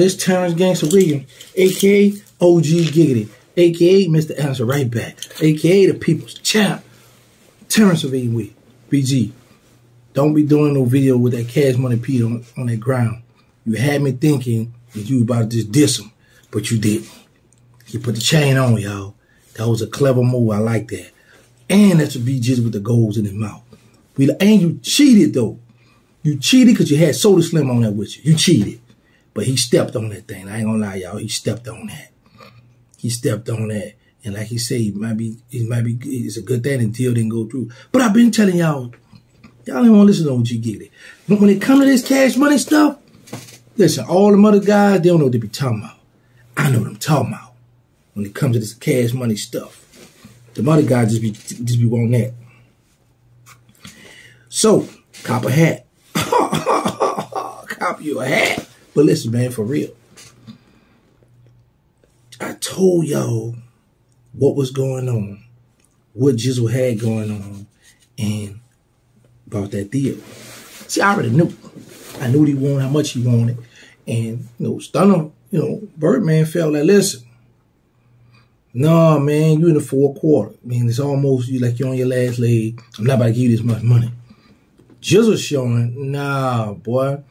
this Terrance Gangsta Williams, aka OG Giggity, aka Mr. Answer Right Back, aka the People's Champ, Terrance of Williams, BG. Don't be doing no video with that cash money Pete on, on that ground. You had me thinking that you about to just diss him, but you didn't. You put the chain on, y'all. That was a clever move. I like that. And that's what BG's with the goals in his mouth. We, and you cheated though. You cheated because you had Soulja Slim on that with you. You cheated. But he stepped on that thing. I ain't gonna lie, y'all. He stepped on that. He stepped on that. And like he said, it might be, it might be, it's a good thing the deal didn't go through. But I've been telling y'all, y'all ain't want to listen to OG Giggity. But when it come to this cash money stuff, listen, all them other guys, they don't know what they be talking about. I know what I'm talking about. When it comes to this cash money stuff. The other guys just be, just be wanting that. So, cop a hat. cop you a hat. But listen, man, for real. I told y'all what was going on, what Jizzle had going on, and about that deal. See, I already knew. I knew what he wanted, how much he wanted. And, you know, Stunner, you know, Birdman felt like, listen, no, man, you in the fourth quarter. I mean, it's almost you like you're on your last leg. I'm not about to give you this much money. Jizzle showing, nah, boy.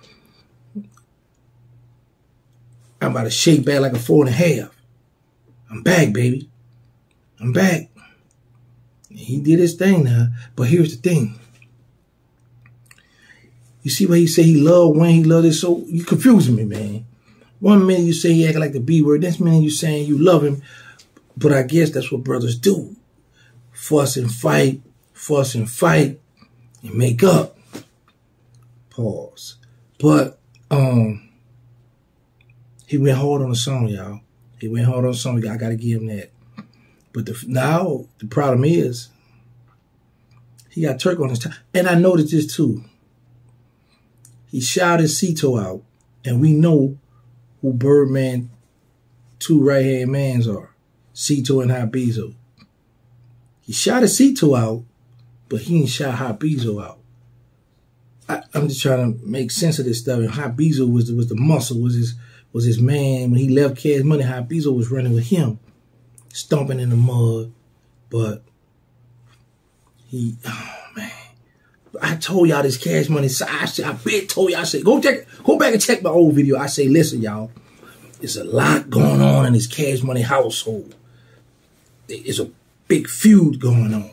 I'm about to shake back like a four and a half. I'm back, baby. I'm back. He did his thing now. But here's the thing. You see what he say he loved when he loved it so you confusing me, man. One minute you say he acting like the B word, next minute you saying you love him. But I guess that's what brothers do. Fuss and fight, fuss and fight, and make up. Pause. But um he went hard on the song, y'all. He went hard on the song. I gotta give him that. But the, now the problem is he got Turk on his time. And I noticed this too. He shouted Cito out, and we know who Birdman two right hand mans are. Cito and Habizo. He shouted Cito out, but he didn't shout Habizo out. I, am just trying to make sense of this stuff. And Habizo was was the muscle, was his was his man. When he left Cash Money, Habizo was running with him, stomping in the mud. But he, oh man, I told y'all this Cash Money. I said, I bet told y'all. I said, go check, go back and check my old video. I say, listen, y'all, there's a lot going on in this Cash Money household. There's a big feud going on.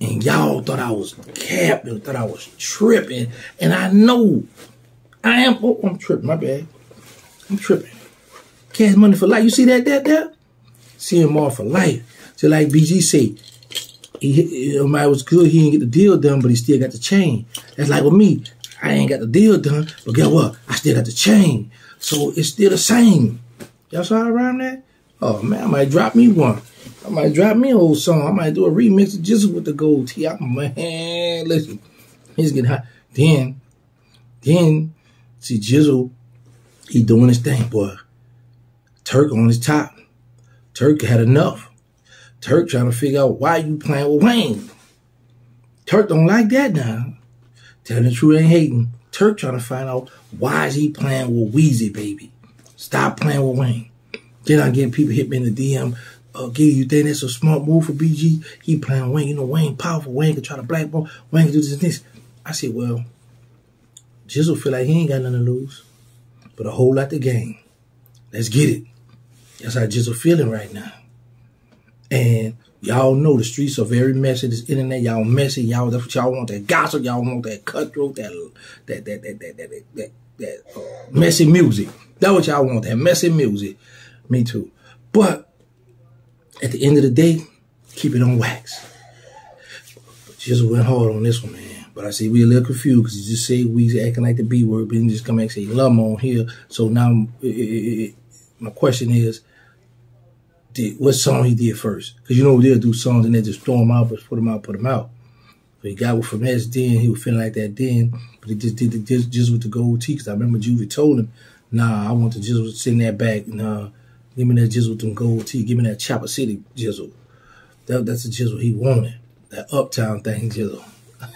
And y'all thought I was capping, thought I was tripping. And I know I am, oh, I'm tripping, my bad. I'm tripping. Cash money for life. You see that, that, that? See him all for life. So like BG say, he, was good, he didn't get the deal done, but he still got the chain. That's like with me. I ain't got the deal done, but guess what? I still got the chain. So it's still the same. Y'all saw I rhyme that? Oh man, I might drop me one. I might drop me an old song. I might do a remix of Jizzle with the gold tee. I'm man, listen, he's getting hot. Then, then, see Jizzle he doing his thing, boy. Turk on his top. Turk had enough. Turk trying to figure out why you playing with Wayne. Turk don't like that now. Telling the truth ain't hating. Turk trying to find out why is he playing with Weezy, baby. Stop playing with Wayne. Then I'm getting people hit me in the DM. Uh, Giddy, you think that's a smart move for BG? He playing Wayne. You know, Wayne powerful. Wayne can try to blackball. Wayne can do this and this. I said, well, Jizzle feel like he ain't got nothing to lose but a whole lot to gain. Let's get it. That's how Jizzle feeling right now. And y'all know the streets are very messy. This internet, y'all messy. Y'all that's what y'all want. That gossip. Y'all want that cutthroat. That that that that that that that, that uh, messy music. That's what y'all want. That messy music. Me too. But at the end of the day, keep it on wax. But Jizzle went hard on this one, man. But I say we a little confused because he just say we acting like the B word, but he just come back and say love on here. So now it, it, it, my question is, did, what song he did first? Because you know they'll do songs and they just throw them out, but put them out, put them out. He got with finesse then, he was feeling like that then, but he just did the just, just with the gold tee. Because I remember Juvie told him, nah, I want the jizzle sitting that back. Nah, give me that jizzle with them gold tee. Give me that Chopper City jizzle. That, that's the jizzle he wanted. That uptown thing jizzle.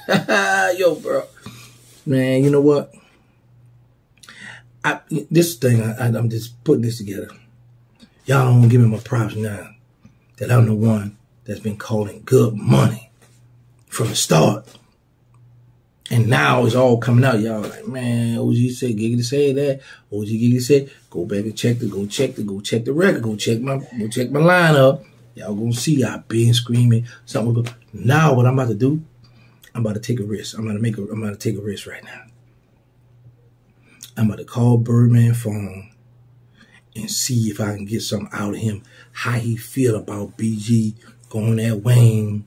Yo, bro. Man, you know what? I, this thing, I, am just putting this together. Y'all don't give me my props now that I'm the one that's been calling good money from the start. And now it's all coming out. Y'all like, man, OG said, Giggity said that. OG Giggity said, go back and check the, go check the, go check the record, go check my, go check my lineup. Y'all gonna see I've been screaming something. Now what I'm about to do, I'm about to take a risk. I'm to make a, I'm to take a risk right now. I'm about to call Birdman phone and see if I can get something out of him, how he feel about BG going at Wayne,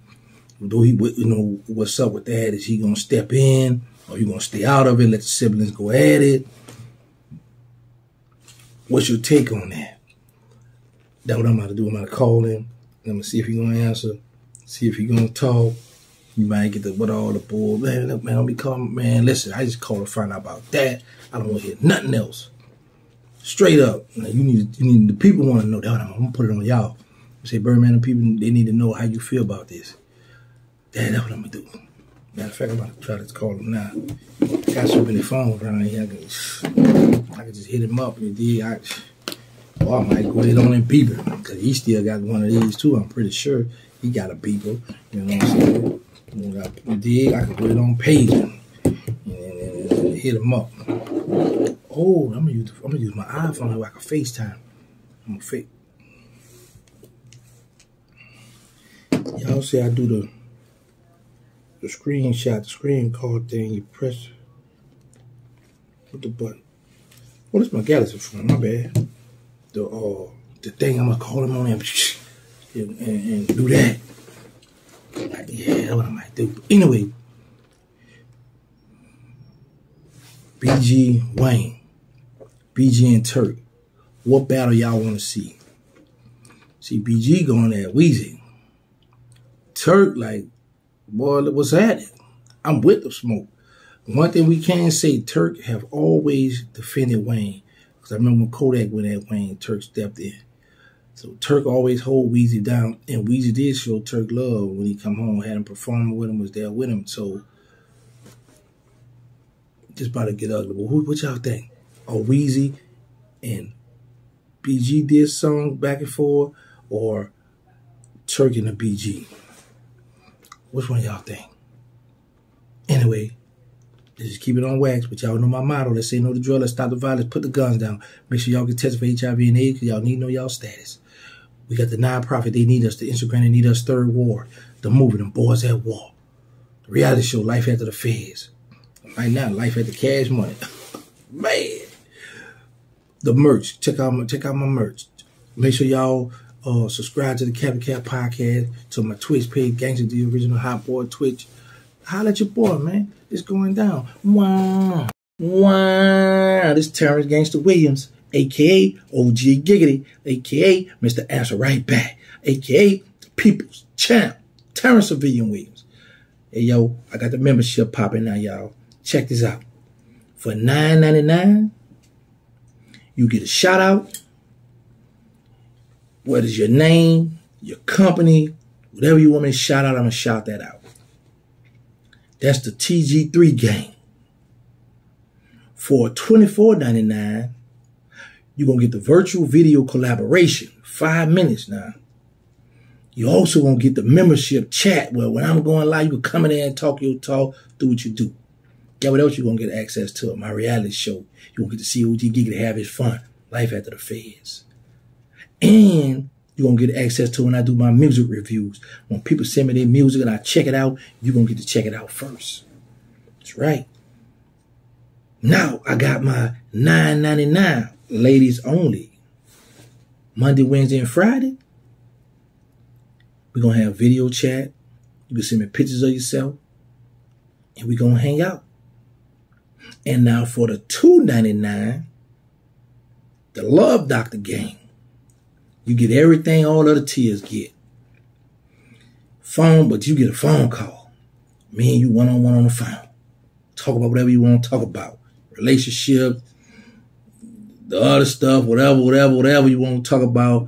do he, you know, what's up with that? Is he gonna step in, or you gonna stay out of it? Let the siblings go at it. What's your take on that? That's what I'm about to do. I'm about to call him. I'm gonna see if he gonna answer. See if he gonna talk. You might get the what all the bull. Man, look, man, don't be calling. Man, listen, I just called to find out about that. I don't want to hear nothing else. Straight up, now, you need you need the people want to know that. I'm gonna put it on y'all. say, Birdman, the people they need to know how you feel about this. Yeah, that's what I'm gonna do. Matter of fact, I'm about to try to call him now. Got so many phones around here, I can, I can just hit him up and dig. I, well, I might go ahead on and beeper because he still got one of these too. I'm pretty sure he got a beeper. You know what I'm saying? Know, I dig. I can put it on page and, and, and, hit him up. Oh, I'm gonna use I'm gonna use my iPhone like a FaceTime. I'm gonna fake. Y'all say I do the the screenshot, the screen card thing, you press with the button. What is my Galaxy phone? My bad. The uh, the thing I'm gonna call him on and, and, and do that. Yeah, what I anyway, BG Wayne, BG and Turk. What battle y'all want to see? See BG going at Weezy. Turk like boy, what's happening? I'm with the smoke. One thing we can say, Turk have always defended Wayne. Because I remember when Kodak went at Wayne, Turk stepped in. So Turk always hold Weezy down. And Weezy did show Turk love when he come home, had him performing with him, was there with him. So just about to get ugly. But what y'all think? Are Weezy and BG did song back and forth or Turk and the BG? Which one y'all think? Anyway, just keep it on wax, but y'all know my motto. Let's say no to drill. Let's stop the violence. Put the guns down. Make sure y'all get tested for HIV and AIDS because y'all need to know y'all status. We got the nonprofit. They need us. The Instagram. They need us. Third Ward. The movie. Them boys at war. The reality show. Life after the feds. Right now, life after cash money. Man. The merch. Check out my check out my merch. Make sure y'all uh, subscribe to the Captain Cap podcast, to my Twitch page, Gangster the Original Hot Boy Twitch. Holla at your boy, man. It's going down. Wow. Wow. This Terrance Gangsta Williams, aka OG Giggity, aka Mr. Answer Right Back, aka People's Champ, Terrance Civilian Williams. Hey yo, I got the membership popping now, y'all. Check this out. For $9.99, you get a shout out what is your name, your company, whatever you want me to shout out, I'm to shout that out. That's the TG3 game. For $24.99, you're going to get the virtual video collaboration, five minutes now. You also going to get the membership chat where when I'm going live, you can come in there and talk your talk, do what you do. Yeah, what else you going to get access to? My reality show. You're going to get to see OG Geek to have his fun. Life after the feds. And you're going to get access to when I do my music reviews. When people send me their music and I check it out, you're going to get to check it out first. That's right. Now I got my $9.99 ladies only. Monday, Wednesday, and Friday. We're to have video chat. You can send me pictures of yourself. And we're to hang out. And now for the $2.99, the Love Doctor game. You get everything all other tiers get. Phone, but you get a phone call. Me and you one on one on the phone. Talk about whatever you want to talk about. Relationship, the other stuff, whatever, whatever, whatever you want to talk about.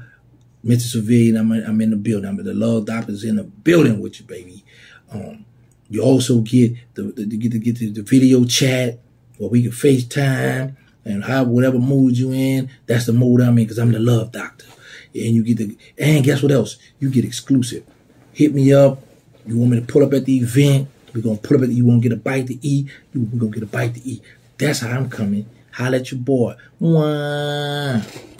Mr. Civilian, I'm I'm in the building. I'm in the love doctor's in the building with you, baby. Um, you also get the, the, the get to get the, the video chat where we can FaceTime And how whatever mood you in, that's the mood I'm in because I'm the love doctor. And you get the and guess what else? You get exclusive. Hit me up. You want me to pull up at the event? We're gonna pull up at the, you wanna get a bite to eat? You we're gonna get a bite to eat. That's how I'm coming. Holler at your boy. Mwah.